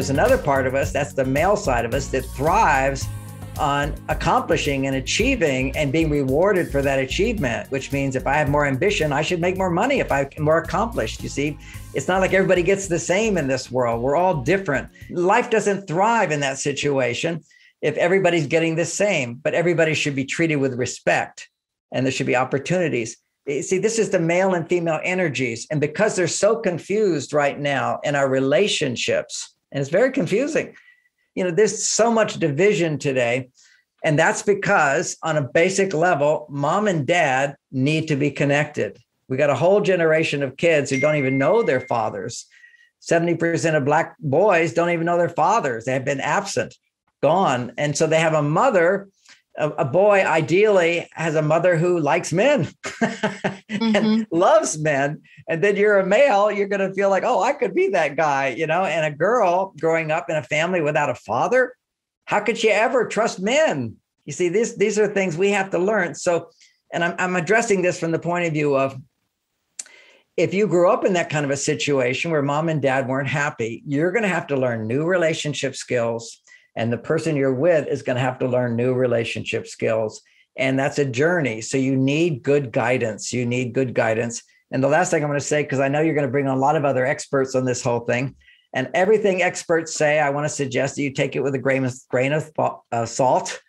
there's another part of us, that's the male side of us, that thrives on accomplishing and achieving and being rewarded for that achievement, which means if I have more ambition, I should make more money if I'm more accomplished. You see, it's not like everybody gets the same in this world. We're all different. Life doesn't thrive in that situation if everybody's getting the same, but everybody should be treated with respect and there should be opportunities. See, this is the male and female energies. And because they're so confused right now in our relationships, and it's very confusing you know, there's so much division today. And that's because, on a basic level, mom and dad need to be connected. We got a whole generation of kids who don't even know their fathers. 70% of Black boys don't even know their fathers. They have been absent, gone. And so they have a mother a, a boy ideally has a mother who likes men and mm-hmm. loves men. And then you're a male, you're going to feel like, oh, I could be that guy, you know? And a girl growing up in a family without a father, how could she ever trust men? You see, these, these are things we have to learn. So, and I'm, I'm addressing this from the point of view of if you grew up in that kind of a situation where mom and dad weren't happy, you're going to have to learn new relationship skills and the person you're with is going to have to learn new relationship skills. And that's a journey. So you need good guidance. You need good guidance. And the last thing i'm going to say because i know you're going to bring on a lot of other experts on this whole thing and everything experts say i want to suggest that you take it with a grain of, grain of uh, salt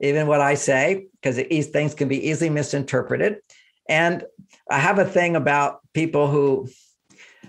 even what i say because things can be easily misinterpreted. And i have a thing about people who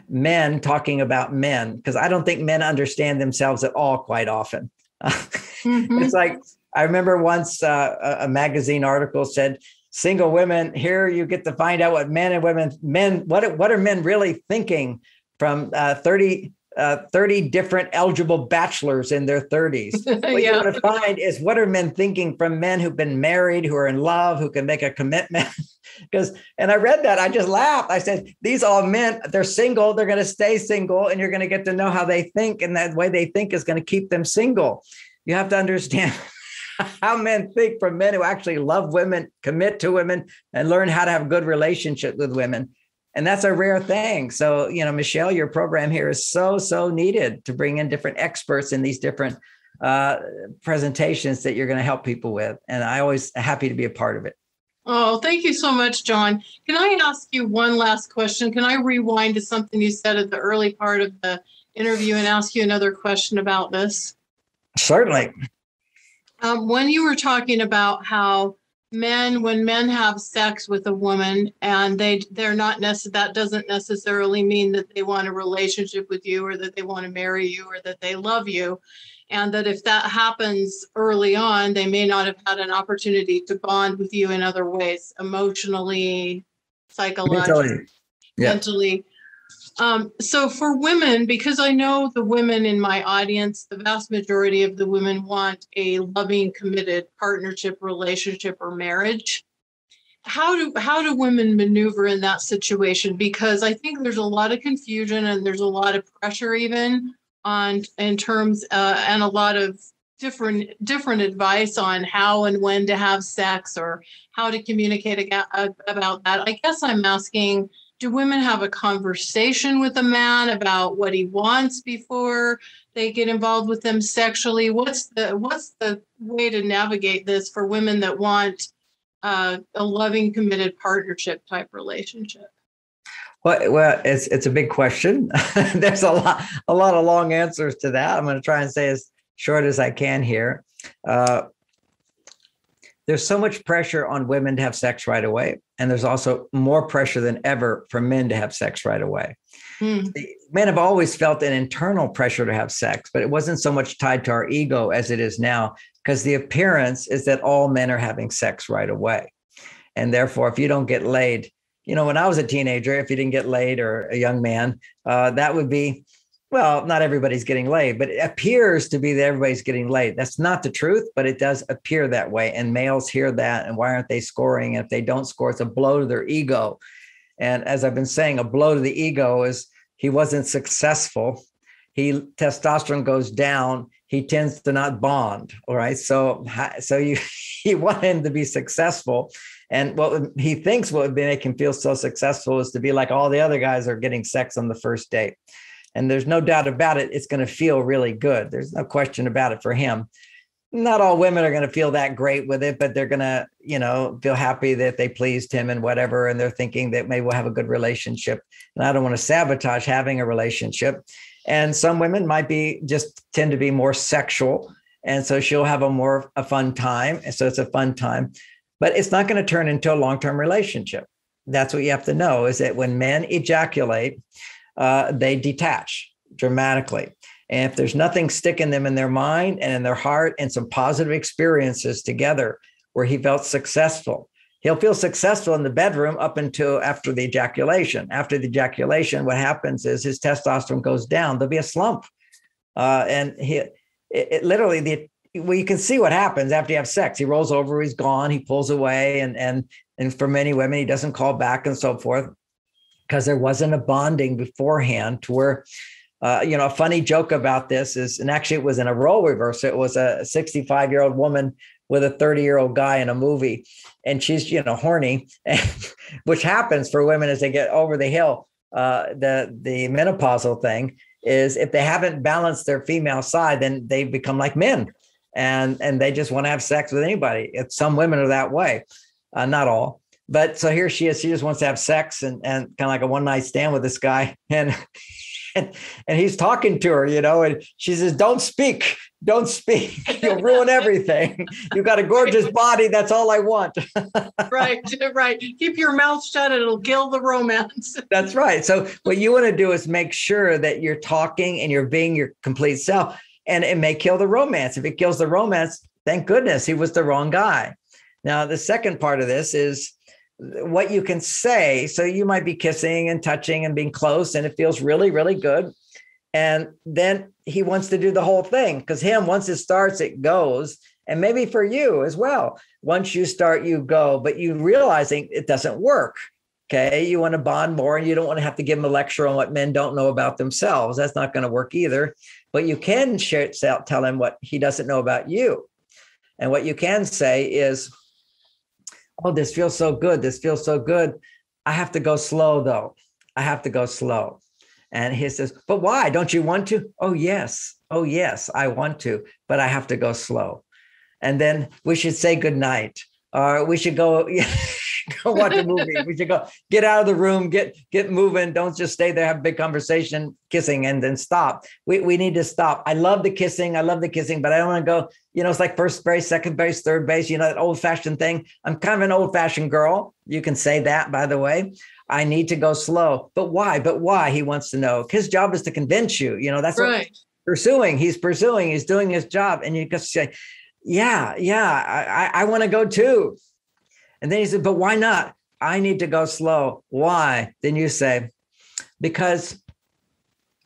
men talking about men because i don't think men understand themselves at all quite often mm-hmm. It's like I remember once uh, a magazine article said, "Single women, here you get to find out what men and women men what what are men really thinking from uh, 30 uh, 30 different eligible bachelors in their 30s. What yeah. you want to find is what are men thinking from men who've been married, who are in love, who can make a commitment. Because, and I read that, I just laughed. I said, these all men, they're single, they're going to stay single, and you're going to get to know how they think. And that way they think is going to keep them single. You have to understand how men think from men who actually love women, commit to women, and learn how to have good relationship with women. And that's a rare thing. So, you know, Michelle, your program here is so, so needed to bring in different experts in these different uh, presentations that you're going to help people with. And I always happy to be a part of it. Oh, thank you so much, John. Can I ask you one last question? Can I rewind to something you said at the early part of the interview and ask you another question about this? Certainly. Um, when you were talking about how men, when men have sex with a woman and they they're not necess- that doesn't necessarily mean that they want a relationship with you or that they want to marry you or that they love you and that if that happens early on, they may not have had an opportunity to bond with you in other ways, emotionally, psychologically, mentally. Yeah. mentally. Um, so for women, because I know the women in my audience, the vast majority of the women want a loving, committed partnership, relationship, or marriage. How do how do women maneuver in that situation? Because I think there's a lot of confusion and there's a lot of pressure even on in terms uh, and a lot of different different advice on how and when to have sex or how to communicate about that. I guess I'm asking do women have a conversation with a man about what he wants before they get involved with them sexually what's the what's the way to navigate this for women that want uh, a loving committed partnership type relationship well, well, it's it's a big question. There's a lot a lot of long answers to that. I'm going to try and say as short as I can here. Uh, there's so much pressure on women to have sex right away, and there's also more pressure than ever for men to have sex right away. Hmm. Men have always felt an internal pressure to have sex, but it wasn't so much tied to our ego as it is now, because the appearance is that all men are having sex right away. And therefore, if you don't get laid, you know, when I was a teenager, if you didn't get laid or a young man, uh, that would be, well, not everybody's getting laid, but it appears to be that everybody's getting laid. That's not the truth, but it does appear that way. And males hear that. And why aren't they scoring? And if they don't score, it's a blow to their ego. And as I've been saying, a blow to the ego is he wasn't successful. He testosterone goes down. He tends to not bond. All right. So, so you, you want him to be successful and what he thinks what would make him feel so successful is to be like all the other guys are getting sex on the first date. And there's no doubt about it, it's going to feel really good. There's no question about it for him. Not all women are going to feel that great with it, but they're going to, you know, feel happy that they pleased him and whatever. And they're thinking that maybe we'll have a good relationship. And I don't want to sabotage having a relationship. And some women might be just tend to be more sexual. And so she'll have a more a fun time. And so it's a fun time, but it's not going to turn into a long-term relationship. That's what you have to know is that when men ejaculate, uh, they detach dramatically. And if there's nothing sticking them in their mind and in their heart and some positive experiences together where he felt successful, he'll feel successful in the bedroom up until after the ejaculation. After the ejaculation, what happens is his testosterone goes down. There'll be a slump, uh, and he it, it literally the well, you can see what happens after you have sex. He rolls over, he's gone, he pulls away, and and and for many women, he doesn't call back and so forth because there wasn't a bonding beforehand to where. Uh, you know, a funny joke about this is, and actually, it was in a role reversal. It was a 65 year old woman with a 30 year old guy in a movie and she's you know horny which happens for women as they get over the hill uh, the the menopausal thing is if they haven't balanced their female side then they become like men and and they just want to have sex with anybody it's, some women are that way uh, not all but so here she is she just wants to have sex and and kind of like a one night stand with this guy and and, and he's talking to her, you know, and she says, Don't speak, don't speak. You'll ruin everything. You've got a gorgeous body. That's all I want. right, right. Keep your mouth shut, it'll kill the romance. That's right. So, what you want to do is make sure that you're talking and you're being your complete self, and it may kill the romance. If it kills the romance, thank goodness he was the wrong guy. Now, the second part of this is what you can say. So you might be kissing and touching and being close, and it feels really, really good. And then he wants to do the whole thing because him, once it starts, it goes. And maybe for you as well. Once you start, you go, but you realizing it doesn't work. Okay. You want to bond more and you don't want to have to give him a lecture on what men don't know about themselves. That's not going to work either. But you can share, tell him what he doesn't know about you. And what you can say is, oh, this feels so good. This feels so good. I have to go slow though. I have to go slow. And he says, but why? Don't you want to? Oh, yes. Oh, yes, I want to, but I have to go slow. And then we should say good night, or we should go. go watch a movie. we should go get out of the room, get get moving. Don't just stay there, have a big conversation, kissing, and then stop. We we need to stop. I love the kissing. I love the kissing, but I don't want to go you know, it's like first base, second base, third base, you know, that old fashioned thing. I'm kind of an old fashioned girl. You can say that, by the way. I need to go slow. But why? But why? He wants to know. His job is to convince you. You know, that's right. pursuing. He's pursuing, he's doing his job. And you just say, Yeah, yeah, I, I want to go too. And then he said, But why not? I need to go slow. Why? Then you say, Because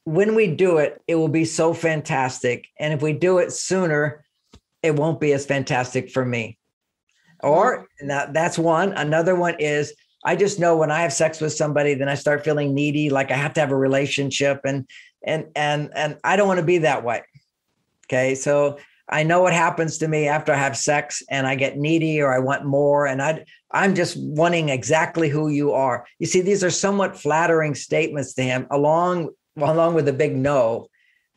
when we do it, it will be so fantastic. And if we do it sooner, it won't be as fantastic for me. Or that, that's one. Another one is I just know when I have sex with somebody, then I start feeling needy, like I have to have a relationship, and and and and I don't want to be that way. Okay, so I know what happens to me after I have sex, and I get needy or I want more, and I I'm just wanting exactly who you are. You see, these are somewhat flattering statements to him, along along with a big no.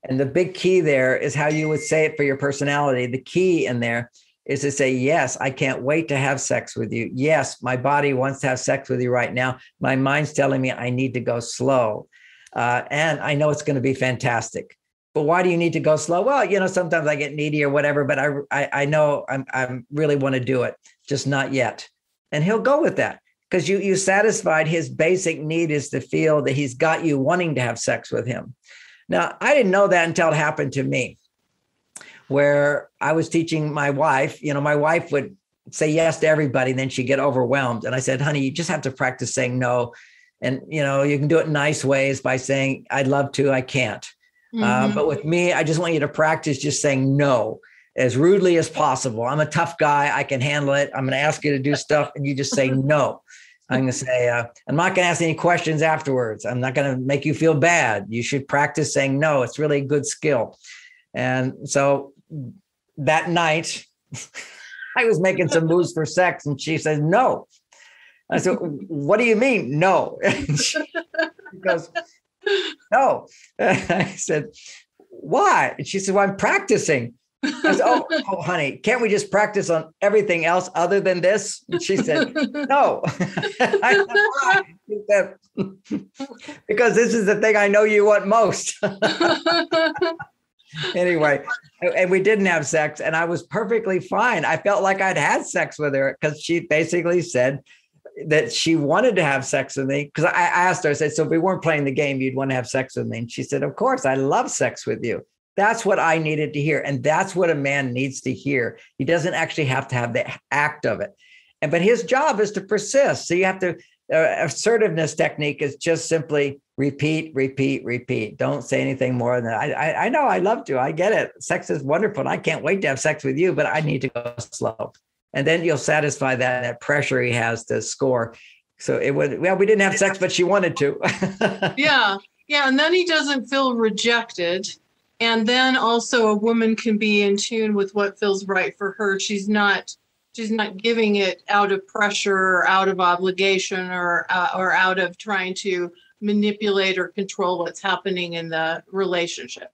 And the big key there is how you would say it for your personality. The key in there is to say, Yes, I can't wait to have sex with you. Yes, my body wants to have sex with you right now. My mind's telling me I need to go slow. Uh, and I know it's going to be fantastic. But why do you need to go slow? Well, you know, sometimes I get needy or whatever, but I I, I know I'm I'm really want to do it, just not yet. And he'll go with that because you you satisfied his basic need is to feel that he's got you wanting to have sex with him. Now, I didn't know that until it happened to me, where I was teaching my wife. You know, my wife would say yes to everybody, and then she'd get overwhelmed. And I said, honey, you just have to practice saying no. And, you know, you can do it in nice ways by saying, I'd love to, I can't. Uh, mm-hmm. Uh, but with me, I just want you to practice just saying no as rudely as possible. I'm a tough guy. I can handle it. I'm going to ask you to do stuff, and you just say no. I'm going to say, uh, I'm not going to ask any questions afterwards. I'm not going to make you feel bad. You should practice saying no. It's really a good skill. And so that night, I was making some moves for sex, and she says, No. I said, What do you mean, no? she goes, no. I said, why? And she said, well, I'm practicing. I said, oh, oh, honey, can't we just practice on everything else other than this? And she said, no. said, because this is the thing I know you want most. anyway, and we didn't have sex, and I was perfectly fine. I felt like I'd had sex with her because she basically said that she wanted to have sex with me. Because I asked her, I said, So if we weren't playing the game, you'd want to have sex with me? And she said, Of course, I love sex with you. That's what I needed to hear. And that's what a man needs to hear. He doesn't actually have to have the act of it. And but his job is to persist. So you have to uh, assertiveness technique is just simply repeat, repeat, repeat. Don't say anything more than. I, I, I know I love to. I get it. Sex is wonderful. And I can't wait to have sex with you, but I need to go slow. And then you'll satisfy that, that pressure he has to score. So it would, well, we didn't have sex, but she wanted to. yeah. Yeah. And then he doesn't feel rejected. And then also a woman can be in tune with what feels right for her. She's not she's not giving it out of pressure or out of obligation or uh, or out of trying to manipulate or control what's happening in the relationship.